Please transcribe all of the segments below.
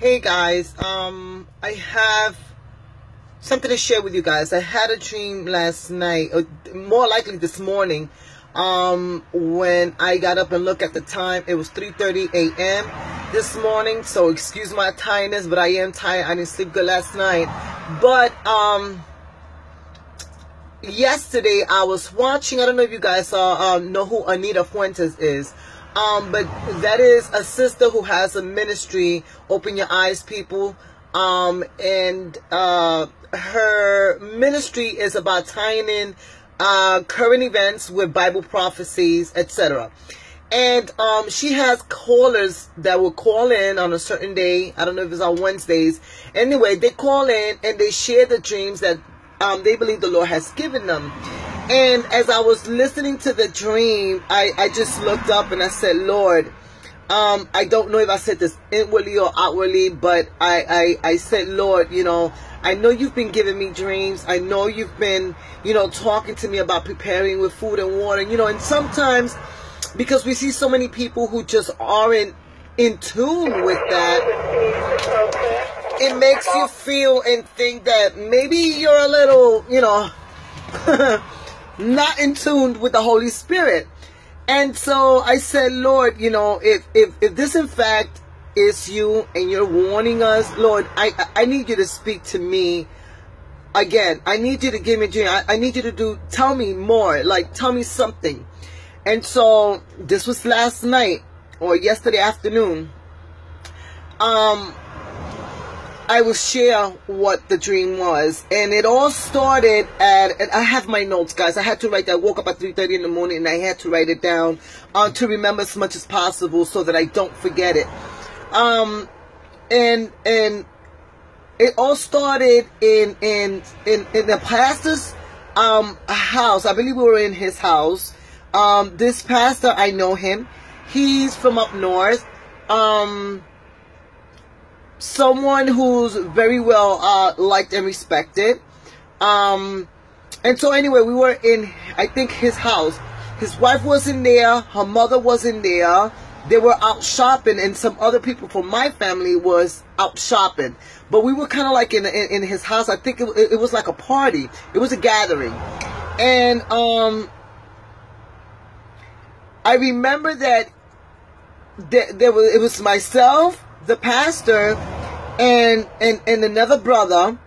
Hey guys, um, I have something to share with you guys. I had a dream last night, or more likely this morning, um, when I got up and looked at the time. It was 3:30 a.m. this morning, so excuse my tiredness, but I am tired. I didn't sleep good last night. But um, yesterday I was watching. I don't know if you guys saw, um, know who Anita Fuentes is. Um, but that is a sister who has a ministry, Open Your Eyes People. Um, and uh, her ministry is about tying in uh, current events with Bible prophecies, etc. And um, she has callers that will call in on a certain day. I don't know if it's on Wednesdays. Anyway, they call in and they share the dreams that um, they believe the Lord has given them. And as I was listening to the dream, I, I just looked up and I said, Lord, um, I don't know if I said this inwardly or outwardly, but I, I, I said, Lord, you know, I know you've been giving me dreams. I know you've been, you know, talking to me about preparing with food and water, you know, and sometimes because we see so many people who just aren't in tune with that, it makes you feel and think that maybe you're a little, you know, not in tune with the Holy Spirit. And so I said, Lord, you know, if, if, if this in fact is you and you're warning us, Lord, I, I need you to speak to me again. I need you to give me a dream. I, I need you to do, tell me more, like tell me something. And so this was last night or yesterday afternoon. Um, I will share what the dream was. And it all started at, and I have my notes, guys. I had to write that. I woke up at 3.30 in the morning and I had to write it down uh, to remember as much as possible so that I don't forget it. Um, and, and it all started in, in, in, in the pastor's um, house. I believe we were in his house. Um, this pastor, I know him. He's from up north. Um, someone who's very well uh, liked and respected. Um, and so anyway, we were in, I think, his house. His wife wasn't there. Her mother wasn't there. They were out shopping, and some other people from my family was out shopping. But we were kind of like in, in, in his house. I think it, it was like a party. It was a gathering, and um, I remember that there, there was it was myself the pastor and and, and another brother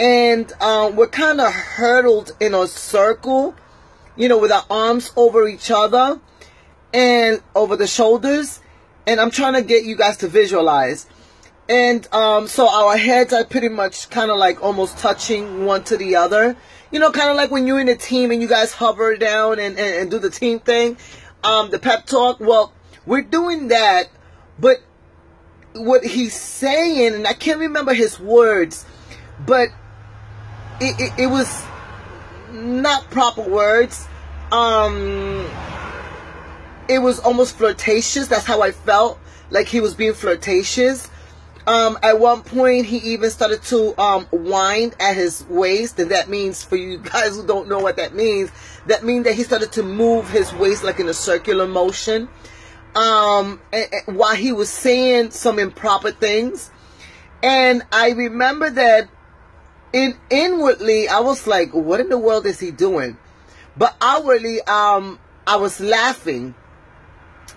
and um, we're kind of hurdled in a circle you know with our arms over each other and over the shoulders and i'm trying to get you guys to visualize. And um, so our heads are pretty much kind of like almost touching one to the other you know kind of like when you're in a team and you guys hover down and, and, and do the team thing. Um, the pep talk well we're doing that but what he's saying, and I can't remember his words, but it, it, it was not proper words. Um, it was almost flirtatious. That's how I felt. Like he was being flirtatious. Um, at one point, he even started to um, wind at his waist, and that means, for you guys who don't know what that means, that means that he started to move his waist like in a circular motion um, while he was saying some improper things. And I remember that in inwardly, I was like, what in the world is he doing? But outwardly, um, I was laughing.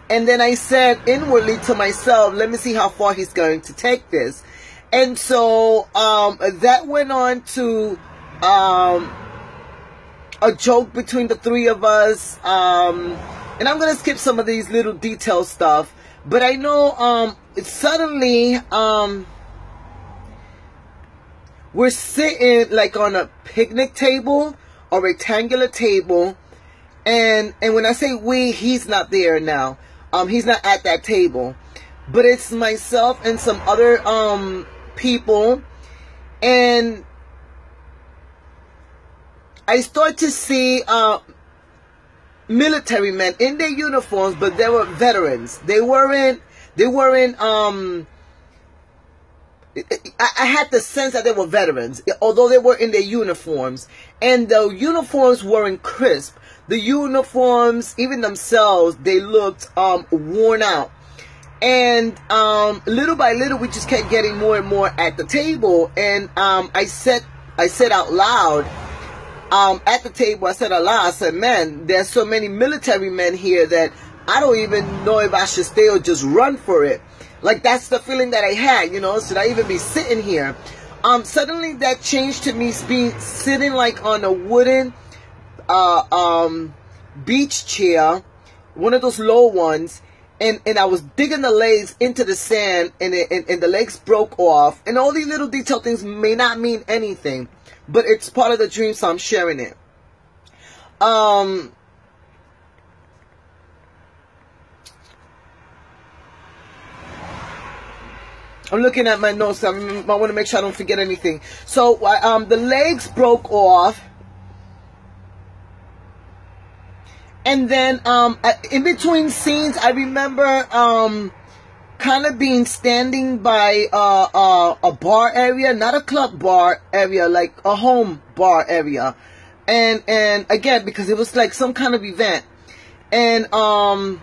And then I said inwardly to myself, let me see how far he's going to take this. And so um, that went on to um, a joke between the three of us. Um, and I'm gonna skip some of these little detail stuff, but I know um suddenly um we're sitting like on a picnic table or rectangular table and and when I say we he's not there now. Um he's not at that table. But it's myself and some other um people and I start to see uh military men in their uniforms, but they were veterans. They weren't. They weren't. Um, I, I had the sense that they were veterans, although they were in their uniforms, and the uniforms weren't crisp. The uniforms, even themselves, they looked um, worn out. And um, little by little, we just kept getting more and more at the table. And um, I said, I said out loud, um, at the table, I said out loud, I said, man, there's so many military men here that I don't even know if I should stay or just run for it. Like that's the feeling that I had, you know, should I even be sitting here? Um, suddenly that changed to me being sitting like on a wooden uh, um, beach chair, one of those low ones, and, and I was digging the legs into the sand and, it, and, and the legs broke off. And all these little detail things may not mean anything, but it's part of the dream, so I'm sharing it. Um, I'm looking at my notes. I, I want to make sure I don't forget anything. So um, the legs broke off. And then um, in between scenes, I remember um, kind of being standing by uh, uh, a bar area, not a club bar area, like a home bar area. And and again, because it was like some kind of event. And um,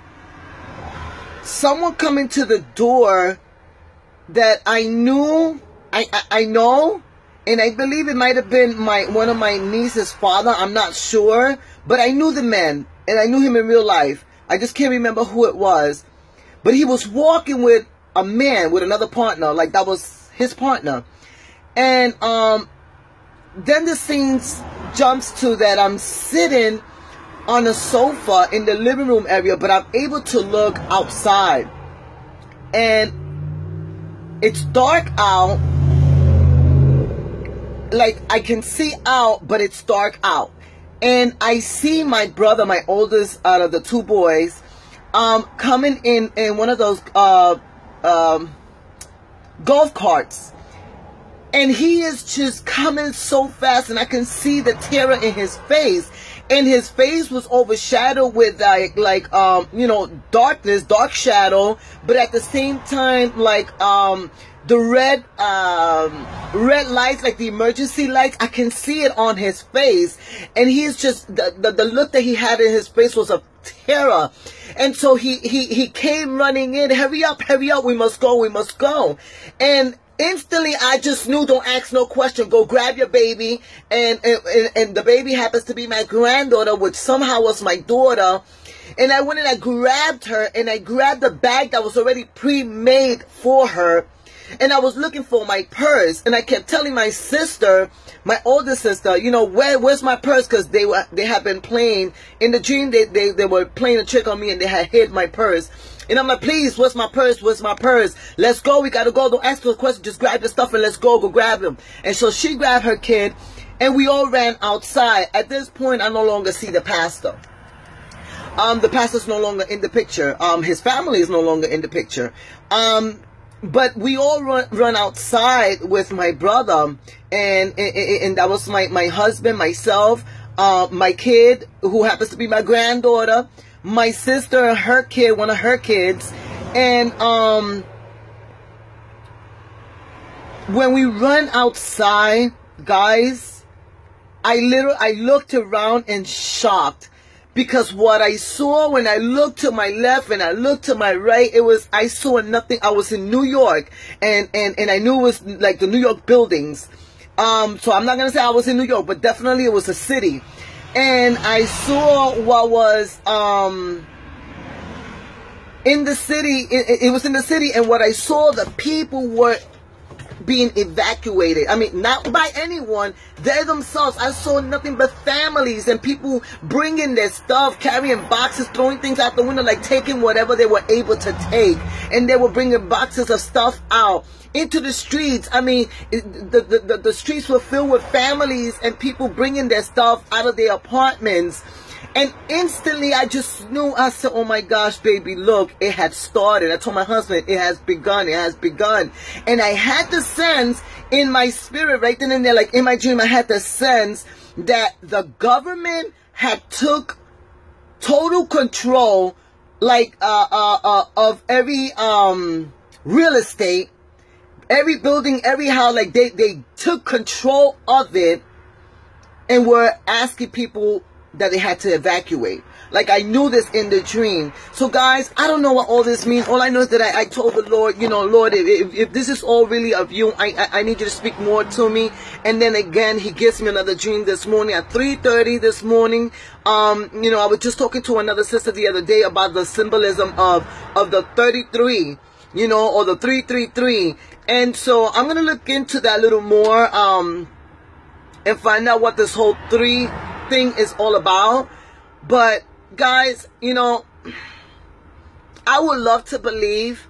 someone coming to the door that I knew, I, I, I know, and I believe it might have been my one of my niece's father. I'm not sure, but I knew the man, and I knew him in real life. I just can't remember who it was, but he was walking with a man with another partner, like that was his partner, and um, then the scene jumps to that I'm sitting on a sofa in the living room area, but I'm able to look outside, and it's dark out. Like I can see out, but it's dark out. And I see my brother, my oldest out of the two boys, um, coming in in one of those uh, um, golf carts. And he is just coming so fast, and I can see the terror in his face and his face was overshadowed with like like um you know darkness dark shadow. But at the same time like um the red um red lights like the emergency lights i can see it on his face. And he's just the, the, the look that he had in his face was of terror. And so he he he came running in hurry up hurry up we must go we must go. And instantly I just knew don't ask no question. Go grab your baby. And, and and the baby happens to be my granddaughter which somehow was my daughter. And I went and I grabbed her and I grabbed the bag that was already pre-made for her. And I was looking for my purse and I kept telling my sister my older sister you know where where's my purse? Because they were they had been playing. In the dream they, they they were playing a trick on me and they had hid my purse and I'm like, please, where's my purse? Where's my purse? Let's go. We gotta go. Don't ask no questions. Just grab the stuff and let's go. Go grab them. And so she grabbed her kid and we all ran outside. At this point, I no longer see the pastor. Um, the pastor's no longer in the picture. Um, his family is no longer in the picture. Um, but we all run, run outside with my brother and, and, and that was my, my husband, myself, uh, my kid, who happens to be my granddaughter, my sister, and her kid, one of her kids, and um, when we run outside, guys, I literally I looked around and shocked because what I saw when I looked to my left and I looked to my right, it was I saw nothing. I was in New York, and and and I knew it was like the New York buildings. Um, so I'm not gonna say I was in New York, but definitely it was a city and I saw what was um in the city it, it, was in the city and what I saw the people were being evacuated. I mean, not by anyone. They themselves. I saw nothing but families and people bringing their stuff, carrying boxes, throwing things out the window, like taking whatever they were able to take. And they were bringing boxes of stuff out into the streets. I mean, the, the, the, the streets were filled with families and people bringing their stuff out of their apartments. And instantly I just knew, I said, oh my gosh, baby, look, it had started. I told my husband, it has begun, it has begun. And I had the sense in my spirit right then and there, like in my dream, I had the sense that the government had took total control, like, uh, uh, uh, of every, um, real estate every building, every house, like they, they took control of it and were asking people that they had to evacuate. Like I knew this in the dream. So guys, I don't know what all this means. All I know is that I, I told the Lord, you know, Lord, if, if, this is all really of you, I, I, I need you to speak more to me. And then again, he gives me another dream this morning at 3.30 this morning. Um, you know, I was just talking to another sister the other day about the symbolism of, of the 33 you know, or the 333. And so I'm going to look into that a little more um, and find out what this whole three thing is all about. But guys, you know, I would love to believe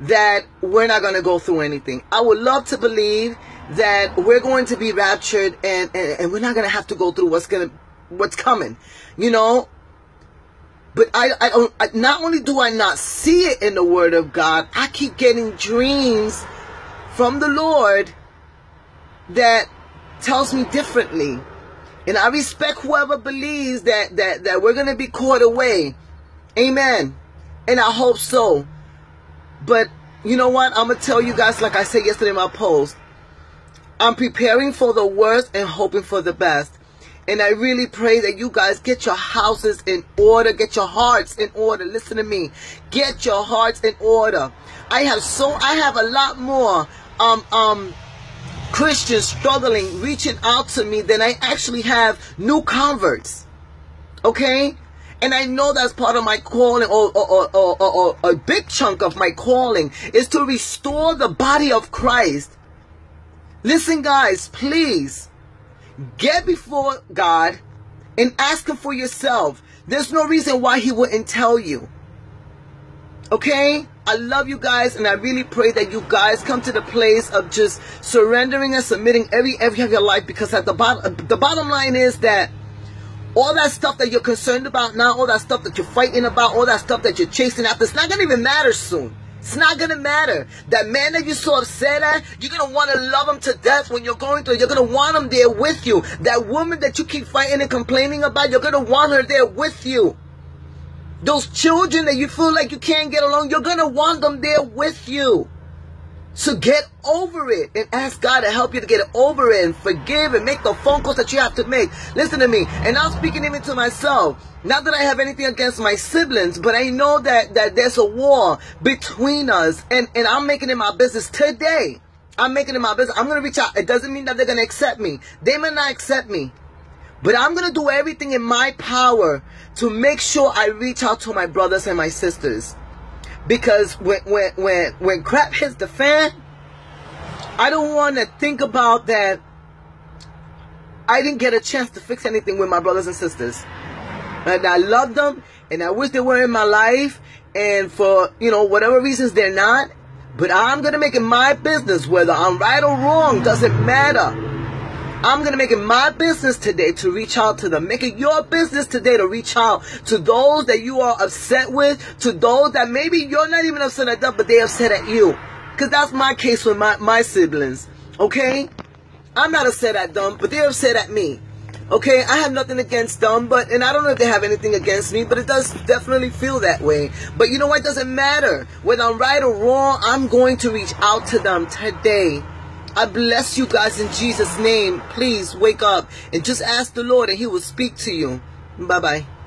that we're not going to go through anything. I would love to believe that we're going to be raptured and, and, and we're not going to have to go through what's going to, what's coming, you know? But I, I don't, I, not only do I not see it in the word of God, I keep getting dreams from the Lord that tells me differently. And I respect whoever believes that, that, that we're to be caught away. Amen. And I hope so. But you know what? I'm to tell you guys, like I said yesterday in my post, I'm preparing for the worst and hoping for the best. And I really pray that you guys get your houses in order, get your hearts in order. Listen to me. Get your hearts in order. I have so I have a lot more um um Christians struggling, reaching out to me then I actually have new converts. Okay? And I know that's part of my calling, or, or, or, or, a big chunk of my calling, is to restore the body of Christ. Listen, guys, please get before God and ask Him for yourself. There's no reason why He wouldn't tell you. Okay? I love you guys and I really pray that you guys come to the place of just surrendering and submitting every area of your life because at the bottom the bottom line is that all that stuff that you're concerned about now, all that stuff that you're fighting about, all that stuff that you're chasing after, it's not gonna even matter soon. It's not gonna matter. That man that you're so upset at, you're gonna want to love him to death when you're going through. You're gonna want him there with you. That woman that you keep fighting and complaining about, you're gonna want her there with you. Those children that you feel like you can't get along, you're gonna want them there with you. So get over it and ask God to help you to get over it and forgive and make the phone calls that you have to make. Listen to me. And I'm speaking even to myself. Not that I have anything against my siblings, but I know that, that there's a war between us and, and I'm making it my business today. I'm making it my business. I'm going to reach out. It doesn't mean that they're going to accept me. They may not accept me. But I'm going to do everything in my power to make sure I reach out to my brothers and my sisters. Because when, when, when, when crap hits the fan, I don't want to think about that I didn't get a chance to fix anything with my brothers and sisters. And I love them and I wish they were in my life and for, you know, whatever reasons they're not. But I'm going to make it my business whether I'm right or wrong doesn't matter. I'm going to make it my business today to reach out to them. Make it your business today to reach out to those that you are upset with, to those that maybe you're not even upset at them, but they upset at you. Because that's my case with my, my siblings. Okay? I'm not upset at them, but they're upset at me. Okay, I have nothing against them, but and I don't know if they have anything against me, but it does definitely feel that way. But you know what? It doesn't matter whether I'm right or wrong. I'm going to reach out to them today. I bless you guys in Jesus' name. Please wake up and just ask the Lord and He will speak to you. Bye bye.